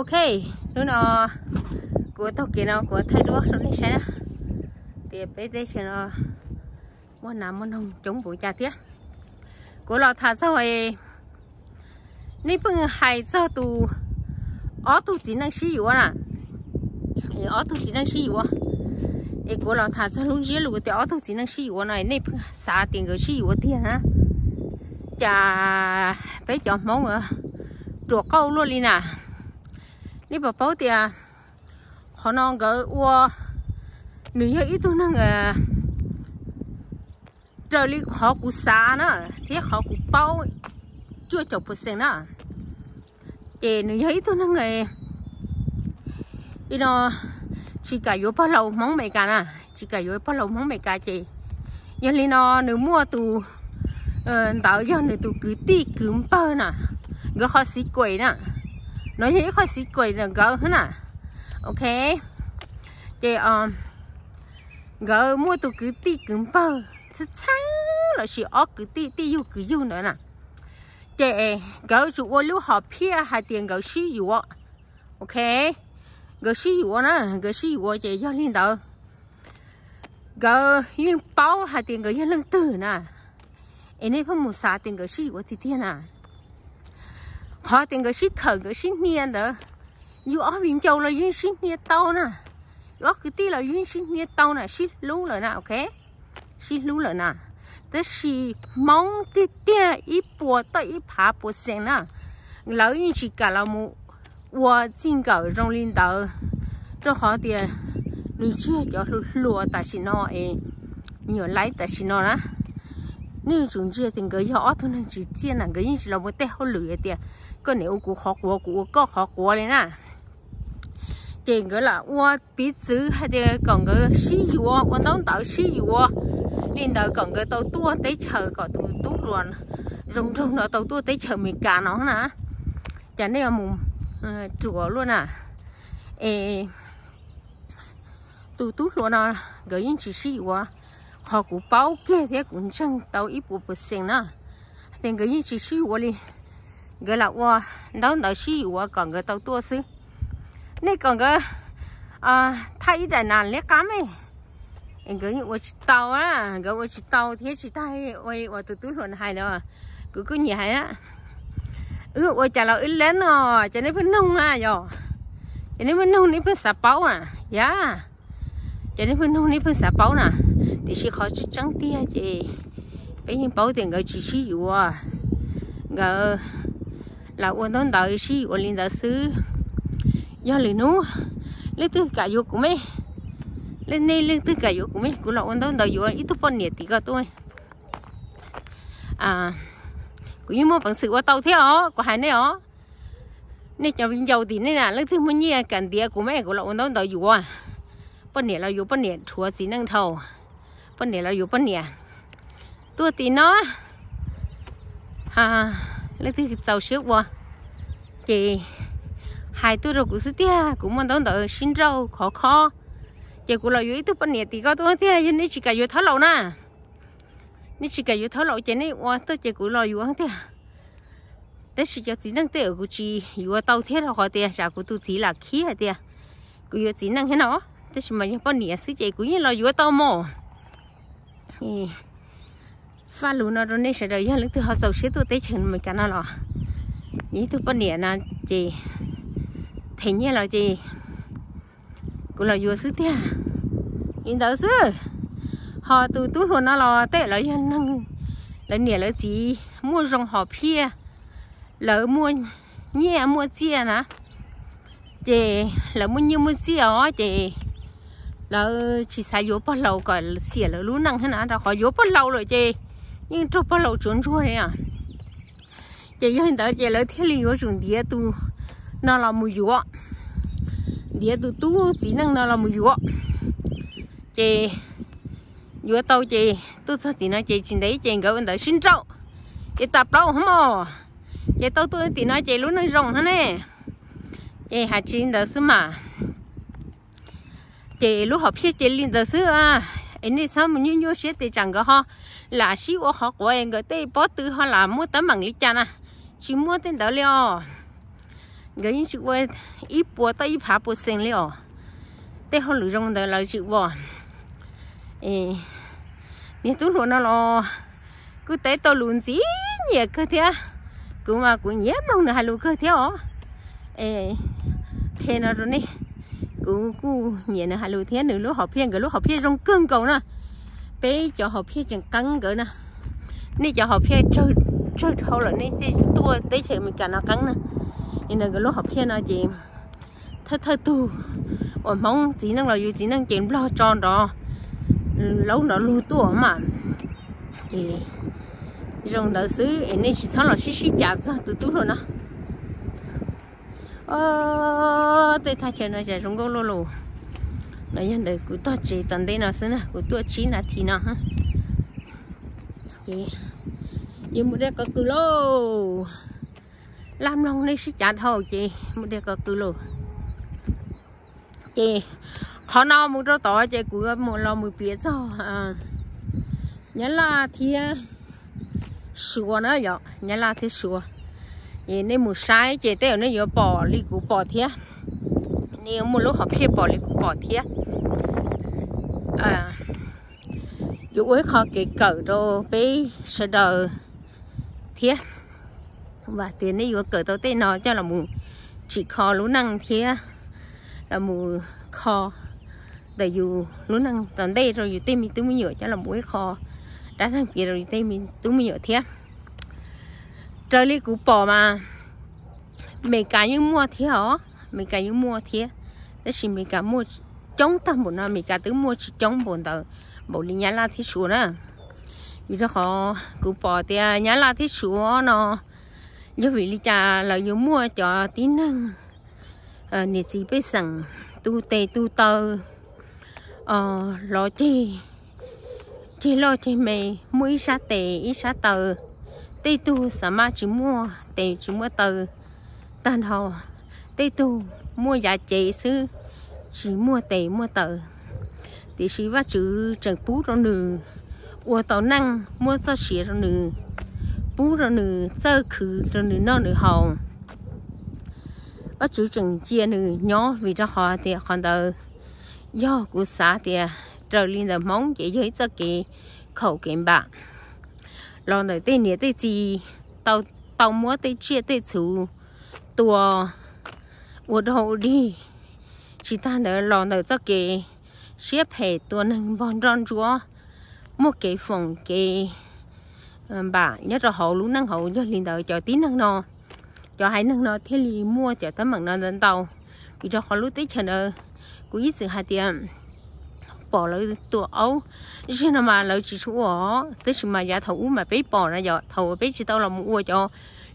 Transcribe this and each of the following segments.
ok lúc nó của tàu kia nào của thay đua nó sẽ thì bây giờ sẽ nó. Muốn làm muốn không chống bụi cha tiếc. Của lò thả sau này, nếu bằng hai cho tù? Ở tu chỉ năng sử dụng à ở tu chỉ năng sử dụng ấy của lò thả sau luôn dưới luôn thì ở tu chỉ năng sử dụng này nếu bằng xả tiền người sử dụng tiền á. Chà phải chọn món à chuột câu luôn đi nè nếu bà bảo thì à, họ non gỡ ua. Nữ ít tu năng à, trời li họ cũng xa nữa thế họ cũng bao chưa chụp một sen nữa chị nữ ít tu năng à, người đi nó, chỉ cả yếu bao lâu mong mày cả nè chỉ cả yếu bao lâu mong mày cả chị. Nhưng lý nó nữ mua tù ờ, tạo cho nữ tù cứ ti cứ bao nè gỡ họ xí quẩy nè nói thế khỏi xí quẩy là gỡ hết nè ok. Chị um ờ, gỡ mua tụ cứ ti cứ bơ, chứ chăng là chỉ ó cứ ti ti yêu cứ yêu nữa nè. Chị gỡ chủ ô lưu họ pia hai tiền gỡ xí yêu ok. Gỡ xí yêu nè. Gỡ xí yêu chị cho lên đầu gỡ yên bao hai tiền gỡ yên lưng tử nè. Em ấy không một xả tiền gỡ xí yêu thì tiền à họ tiền cái shit thở cái shit nia đó dù ở viện châu là duyên shit nia tao nè đó cái tí là duyên shit nia tao nè shit lú là nè ok shit lú là nè tức là mong cái tia ít bùa tới ít phá bùa sen nè lão duyên chỉ cả là một qua xin cỡ trong linh tờ cho họ tiền lũ chưa cho lúa tại xin nó ấy nhiều lái tại xin nó đó nếu chúng chưa thì cái họ thôi nên chỉ chia là cái gì là một tay họ lười tiền ก็เนี่ยกูขอกัวกูก็ขอกัวเลยนะเจงก็ละว่าปีซื้อให้เด็กก่อนก็ชี้อยู่วันต้องต่อชี้อยู่ลินเด็กก่อนก็ตัวตัวเตะเชอก่อนตัวตุ้งรวนรงรงเนาะตัวตัวเตะเชอมีกาเนาะนะจะเนี่ยมุมจั่ว luôn à เอตัวตุ้งรวนเนาะก็ยิ่งชี้อยู่เขากูเป้าแก่เด็กกูจังตัวอีปุ่นเสียงนะแต่ก็ยิ่งชี้อยู่เลย người là qua đâu nói xí qua còn người tàu tua xứ nên còn cái à thấy đại nạn lấy cá mày người như tàu á người qua tàu thế chỉ tay ôi qua từ từ luôn hài đó cứ cứ nhảy á. Ừ ôi chả là ít lớn rồi chả nên phải nung à giờ chả nên phải nung nên phải sạp báo à dạ. Chả nên phải nung nên phải sạp báo nè thì sẽ khó chứ chẳng tiếc gì, bây giờ bảo tiền người chỉ chỉ à người là quân đón đợi sử dụng linh đạo sư do lời nú lấy tư cả vô của mấy lên đây lên tư cả vô của mấy cũng là quân đón đợi vô ít tu phân nhiệt thì cả tôi à cũng như một bằng sự qua tàu thế ó của hai này ó. Nên cho viên giàu thì nên là lấy tư muốn nhia cần địa của mấy của là quân đón đợi vô à phân nhiệt là vô phân nhiệt chúa chỉ năng thầu. Phân nhiệt là này phân nhiệt tôi thì nó. À lấy thứ sầu sữa qua. Chị, hai tôi rồi cũng sức tia cũng muốn đón đợi xin rau, khó khó. Chị cũng là dưới tôi bên nhà thì có tôi tia nó chỉ cả dưới tháo lậu nè nó chỉ cả dưới tháo lậu chị này qua tôi chị cũng là dưới tia đấy là cho chỉ năng tiêu của chị dưới tàu thiết là khó tia chả của tôi chỉ là khí hả tia của dưới chỉ năng thế nào đấy là mà bên nhà sức chị cũng như là dưới tàu mò pha lú nó rồi nên sẽ đời lúc thứ họ giàu xí tôi tới chừng mình cả nó lò ý tôi bận nhẹ là chị. Thấy nhẹ là chị. Cũng là vừa sức tia in đó sư họ từ tú luôn nó lò tệ là dân năng là nhẹ là chị mua rong họ pia là mua nhẹ mua chia nè chị là mua nhiều mua chia ó, chị. Là chỉ xài vô bao lâu còn xỉa là lú năng thế nào đó khỏi vô bao lâu rồi, chị nhưng trong bao lâu trốn chua đấy à? Chị hiện tại chị lấy thiết liệu vô dùng đĩa tu nó là mùi dúa đĩa tu tu chỉ năng nó là mùi dúa chị dúa tàu chị, tôi sao thì nói chị trên đấy, chị gỡ vấn đề xin trâu. Chị tập đâu không mò? Chị tàu tôi thì nói chị lúc nó rồng hả nè? Chị hạt chín đó xứ mà? Chị lúc học sẽ chị liên được xưa à? Anh ấy sao mà như như sẽ thì chẳng có ho là xí của họ của em cái tây bó tư họ là mua tấm bằng lý cha nè à. chỉ mua tên đó liệu cái những chữ quê ít bùa tới ít phá bùa sinh liệu để họ lựa rong đời là chữ bò. Ê nè tú luôn nó lo. Cứ tới tôi luôn gì nhẹ cơ thế cứ mà cũng nhớ mong là hai luôn cơ thế ó ê, thế nó rồi nè. Cứ cứ nhẹ là hai luôn thế nữa lúc họ phiên, cái lúc họ phiên rong cưng cầu nè bé cho học phía chẳng cắn gỡ nè. Nè, cho học phía chơi chơi thâu là nè thì tua tới thì mình cả nó cắn nè. Nên cái lúc học phía nó chị thơ thơ tu. Ở mong chỉ năng là dù chỉ năng chém lo tròn đó. Lâu nó lù tua mà. Thì dùng đỡ xứ em này chỉ xong là xí xí chả ra tụt tụt rồi nó. Ờ tới thay chơi nó sẽ rong gỗ lô lô nó nhân đời cứ to chỉ tận đây nào xin nè cứ to chỉ là thì nào ha. Thì nhưng một đây có cứ lô. Làm lòng đây sẽ chặt thôi chị, một đây có cứ lô. Chị khó nào muốn cho tỏ chị, cứ một lò một biết cho à. Nhớ là thì à, sủa nữa vậy nhớ là thì sủa. Thì nên một sai chị, tao nó giờ bỏ đi cũng bỏ thế nếu một lúc học phê bỏ đi cũng bỏ thế à. Dù ấy khó cái cỡ đồ bé sợ đời thế và tiền này vừa cỡ tao tên nó cho là mù chỉ khó lú năng thế là mù khó tại dù lú năng tận đây rồi dù tên mình tôi mới nhựa cho là mũi khó đã thằng kia rồi tay mình tú mới ở thế trời ly cú bỏ mà. Mình cả những mua thế hả? Mình cả những mua thế đó chỉ mình cả mua chống tâm bộ nó mình cả tứ mua chỉ chống bộ tờ bộ lý nhà la thì xuống nè vì đó họ cứ bỏ thì nhà la thì xuống nó như vì lý cha là như mua cho tí năng à, nè gì bây giờ tu tê tu tơ ờ lo chi chỉ lo chỉ mày mua ít sát tệ ít sát tờ tê tu sao mà chỉ mua tệ chỉ mua tờ tan hồ tê tu mua giá trị sư chỉ mua tệ mua tờ thì chỉ vắt chữ chẳng bú rồi nữ ua tàu năng, mua cho xỉa rồi nữ bú rồi nữ sơ khử rồi nữ non nữ hồng ở chữ chẳng chia nữ nhỏ vì ra họ thì còn tờ. Do của xã thì trở lên là mong chỉ dưới cho cái khẩu kiếm bạc lo đời tên nghĩa tên gì tàu tàu mua tên chia tên chủ tua ua hậu đi chỉ ta nở lò nở cho cái xếp hệ tuần nâng bon rong chúa một cái phòng cái ờ, bà nhớ rồi hậu lũ năng hậu cho liền đời cho tí năng nó cho hai năng nó thế li mua cho tấm bằng nó lên tàu. Vì cho khó lũ tí chờ nợ của ít sự hai tiền bỏ lỡ tụi ấu. Chứ nào mà lỡ chỉ số ở tức là mà giá thầu mà bé bỏ ra giờ thầu bé chỉ tao là mua cho.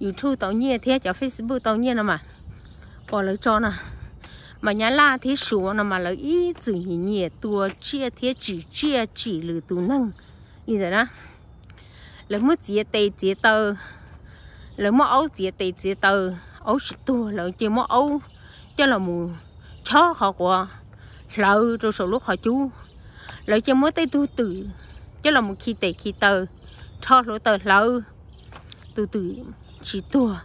Youtube tao nhiên thế cho facebook tao nhiên mà. Bỏ lỡ cho nè mà nhà la thế số nó mà lại tự chữ nhẹ tua chia thế chỉ chia chỉ lử tu năng như thế đó. Lại mất chia tây chia tơ. Lại mất ấu chia tây chia tơ. Ấu chỉ tua lại chia mất ấu. Cho là mù chó họ qua lợ rồi số lúc họ chú. Lỡ cho mới tay tu tử. Cho là một khi tay khi tờ cho lỗ tờ lợ tu tử chỉ tua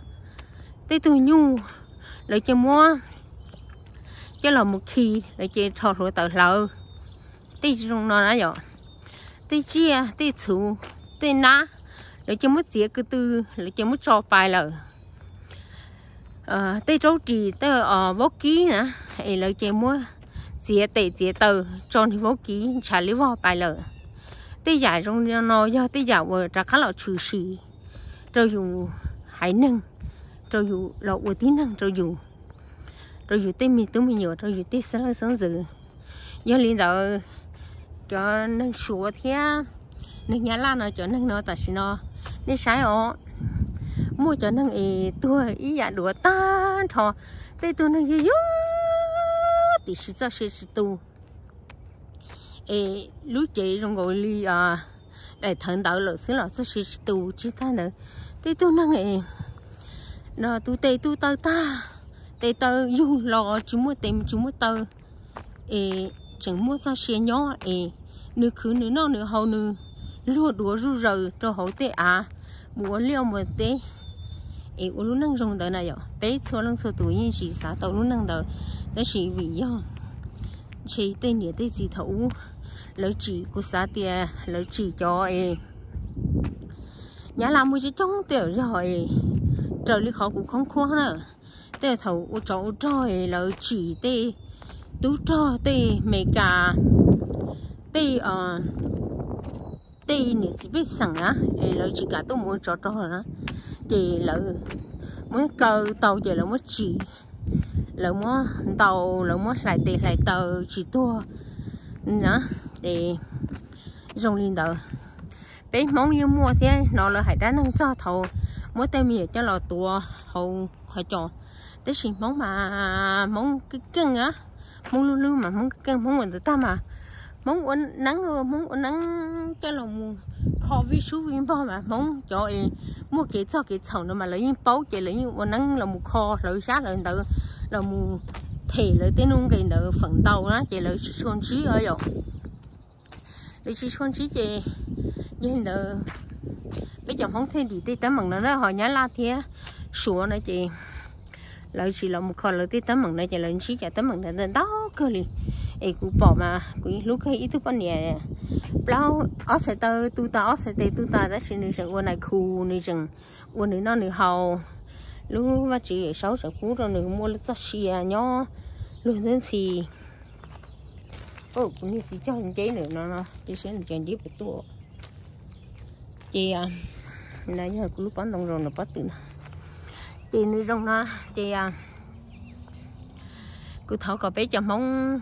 tay tu nhu. Lỡ cho mua chứ là một khi lỡ chơi thọ rồi tờ lỡ tí trong nó nói rồi tí chia tí chủ tí ná. Để cho mất chia cứ tư để cho mất cho phải lỡ à, tí trâu trì tớ ở ờ, vô ký nè. Hay lỡ cho mua chia tệ chia tờ cho thì vô ký trả lý vào phải lờ. Tí giả trong nó do tí giả vừa trả khá là trừ sĩ. Rồi dù hải nâng. Rồi dù lọ vừa tí nâng rồi dù rồi dù tê mình tụi mình nhiều rồi dù tê sáng sáng giờ do liền giờ cho nâng sủa thế nâng nhà lan nó cho nâng nó tại sao nó nên sai ó mua cho nâng ý, tôi ý dạ đùa ta thọ tê tôi nâng gì yếu thì sự cho sự sự tu ê, lúc chị trong gọi li à để thần đạo lực xứ lọ cho sự tu chứ ta nữa. Tê tôi nâng ý, nó tu tê tu tao ta tê tơ dù lo chú mua tìm chú mua tơ. Ê, chẳng mua sao xe nhỏ, ê. Nửa khứ, nửa nó nửa hậu nửa lúa đũa ru rờ, cho hậu tê à mua liêu một tê. Ê u lúc năng rồng đó này rồi bé số năng số tuổi như chỉ xã tàu lúc năng đó đó chỉ vì do chỉ tên địa tên gì thấu lỡ chỉ của xã tia lỡ chỉ cho, ê. Nhà làm mua chỉ trong tiểu rồi trời lý khó cũng không khó nữa tê thầu u chỗ trời lỡ chỉ tê. Tú cho tê mẹ cả. Tê ờ tê nè chỉ biết sẵn á lỡ chỉ cả tôi muốn cho cho á thì lỡ muốn cơ tàu thì lỡ muốn chỉ. Lỡ muốn tàu, lỡ muốn lại tê lại tàu chỉ tua. Nữa thì dùng lên đầu bé mong như mua xe nó là hải đá năng sao thầu. Mỗi tay mì cho lò tua hậu khỏi trò tới xin món mà món cái cân á. Món lưu lưu mà món cái cân món mình tự ta mà. Món uốn nắng món uốn nắng cái lòng khó vi số viên bao mà món cho ấy mua cái cho cái chồng nó mà lấy bao cái lấy uốn nắng là một kho, lấy sát là tự là mua thể lấy tên luôn cái nợ phần đầu đó chị lấy xuân trí ở rồi lấy xuân trí chị như nợ bây giờ không thêm gì tê tấm bằng nó họ nhá la thế sủa nữa chị lợi chỉ là một kho lợi tê tấm mừng nó chỉ là chỉ trả tấm mừng nó đó, cơ liền. Ấy cũng bỏ mà cũng lúc khi ít thứ bao nhiêu bao ở sẽ tơ, tu ta ở sẽ tê tu ta đã xin được sự này khu này rừng uốn này nó này hầu. Lúc mà chỉ sáu giờ cũ rồi nữa mua lúc ta xì à nhó. Luôn đến xì. Ô cũng như chỉ cho anh chế nữa nó nó chỉ sẽ được chuyện gì phải tua chị à nãy giờ lúc bán đồng rồi nó bắt từ thì nó rong nó. Thì à cứ thấu có bé cho mong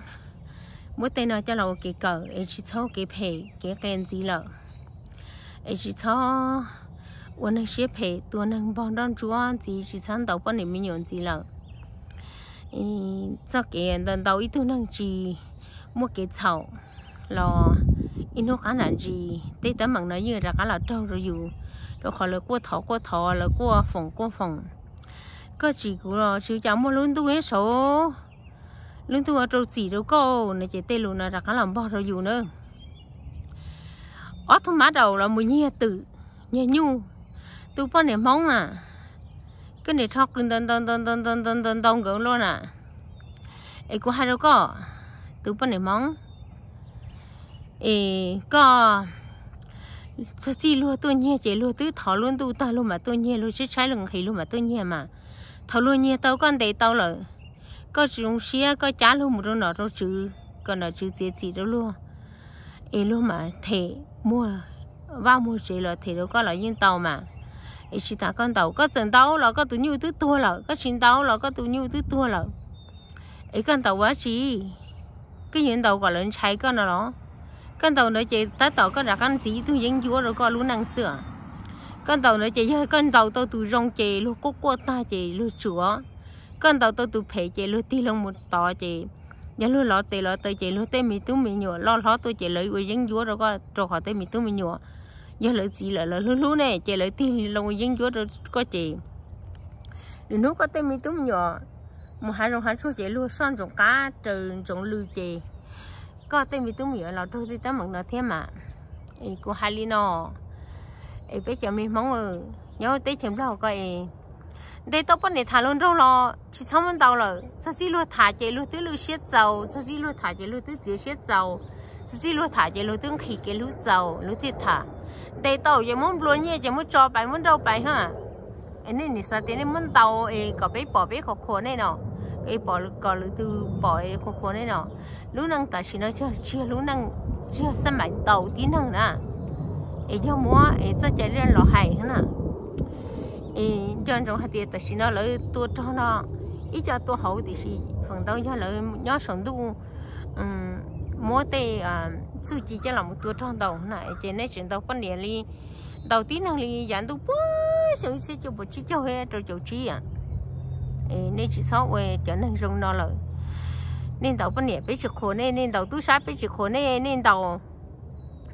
mỗi tên nó cho lâu cái cờ. Ấy chỉ thấu cái phê, cái cái gì lợ. Ấy chỉ thấu uốn năng xếp phê tuần năng bong đón chúa. Chỉ chỉ sáng đầu bọn này mình nhộn gì lợ. Cho cái lần đầu ý tuần năng chỉ mua cái chậu lò. Ý nó cả là gì tây tấm bằng nó như là cả là trâu rồi dù. Rồi khỏi là cua thọ cua thọ là cua phòng cua phòng có chỉ của nó chứ chẳng mua luôn tu hết số luôn tu ở trâu chỉ đâu có này chỉ tê luôn là đặt cái làm bò rồi dù nữa ở thằng má đầu là mùi nhia tử nhia nhu tôi bao niệm mong à cái này thóc cưng tân tân tân tân tân tân tân tân gỡ luôn à ấy của hai đâu có tôi bao niệm mong ấy có sao chi luôn tôi nhẹ chỉ luôn tứ thọ luôn tôi ta luôn mà tôi nhẹ luôn chứ trái luôn khí luôn mà tôi nhẹ mà thầu luôn nhẹ tao con để tao lợ có dùng xe có trả luôn một đôi nọ đâu chứ còn là chứ gì gì đâu luôn ấy luôn mà thể mua vào mua chỉ là thể đâu có là yên tàu mà ấy chỉ ta con tàu có chân tàu là có tụi nhiêu thứ tua là có chín tàu là có tụi nhiêu thứ tua là ấy con tàu quá gì cái yên tàu gọi là chạy con nào đó con tàu nó chị ta tàu có đặt ăn gì tôi dính chúa rồi có luôn năng sửa con tàu nữa chị ơi con tàu tôi từ rong chị luôn có qua ta chị luôn chúa con tàu tôi từ phê chị luôn ti lông một tỏ chị nhớ luôn lọ tê lọ tê chị luôn tê mì tú mì nhựa. Lo lo tôi chị lấy với dính chúa rồi có rồi họ tê mì tú mì nhựa. Giờ lấy gì lại là luôn luôn này chị lấy ti lông dân chúa rồi có chị thì nước có tê mì tú mì nhựa một hai rong hai số chị luôn son rồng cá, trừ rồng lư chị có tê mì tú mì nhựa lọ trôi thì tao mừng nó thêm mà cô hai ly nó ấy bây giờ mình mong ở nhớ tới chấm đâu coi đây tao bắt này thả luôn đâu lo chỉ xong mình đâu rồi sao xí luôn thả chạy luôn tới luôn xiết dầu sao xí luôn thả chạy luôn tới dưới xiết dầu sao xí luôn thả chạy luôn tới khi cái luôn dầu luôn thì thả. Đây tao giờ muốn luôn nhé giờ muốn cho bài muốn đâu bài ha anh nên sao tiền muốn tàu ấy có bé bỏ bé khó khổ này nọ, cái bỏ có lũ từ bỏ khó khổ này nọ. Lũ năng ta chỉ nói chưa chưa lũ năng chưa xem mạnh tàu tí năng nè ấy cho mua ấy cho chạy lên lò hải nè ấy cho trong hạt tiền thì nó lấy tua cho nó ý cho tua hậu thì chỉ phần đầu cho lấy nhớ sống tu mua tê à suy chỉ cho làm một tua trong đầu này trên này chuyển đầu phân địa li đầu tiên năng li giảm tu bố sự sẽ cho bộ chi cho hết rồi chỗ chi à ấy nên chỉ sau về cho nên dùng nó lời nên đầu bên này bị chịu khổ nên nên đầu tu sát bị chịu khổ nên nên đầu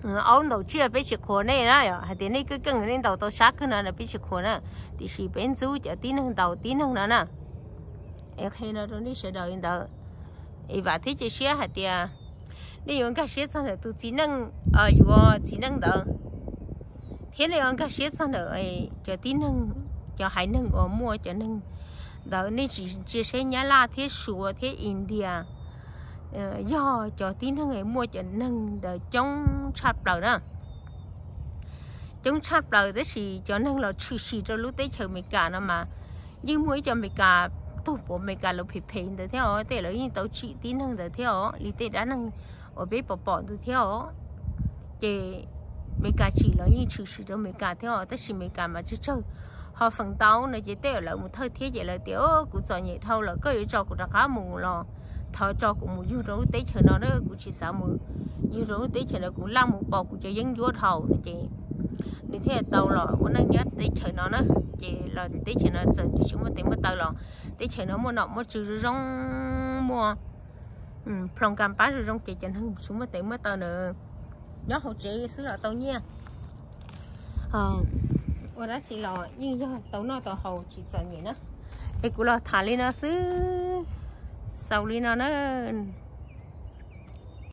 ông đầu chưa bây giờ khổ này đó hay thì này cứ cần nên đầu tôi sát cái này là bây giờ khổ nữa thì chỉ bên dưới cho tin hơn đầu tin hơn nữa nè em khi nó rồi đi sẽ đợi đầu em và thế chỉ xe hay thì nên ông cái xe sang là tôi chỉ năng ờ vừa chỉ năng đầu. thế này ông cái xe sang là cho tin hơn cho hai nâng ở mua cho nâng đầu, nên chỉ chia sẻ nhà là thế sủa thế India Ờ, do cho tin nâng ấy mua cho nâng để chống sập lở đó. Chống sập lở thế thì cho nâng là chỉ chỉ cho lúc tới chờ mình cả nó mà. Nhưng mỗi cho mình cả tu bố mình cả là phải phải được theo, thế là những tàu chỉ tin nâng được theo, lý tế đã nâng ở bên bỏ bỏ được theo. Thì mấy cả chỉ là những chỉ chỉ cho mấy cả theo thế thì mấy cả mà chứ chơi họ phần tàu này chỉ tiêu là một thời thế vậy là tiểu cũng sợ nhẹ thâu là có cho cũng đã khá mù lo thọ cho cũng một dư rồi tế chờ nó đó cũng chỉ sợ một dư rồi tế chờ nó cũng lăng một bò cũng cho dân vua thầu nè chị. Nên thế tàu lọ muốn năng nhất tế chờ nó đó chị là tế chờ nó giờ chúng mà tế mà tàu lọ tế chờ nó mua nọ mua trừ rong mua ừ phong cam pá rồi rong chị chẳng hơn chúng mà tế mà tàu nữa nhớ hỗ trợ xứ là tàu nha. Ờ qua đó chị lọ nhưng do tàu nó tàu hậu chỉ chọn gì đó, cái cú lọ thả lên nó xứ sau lên nó nó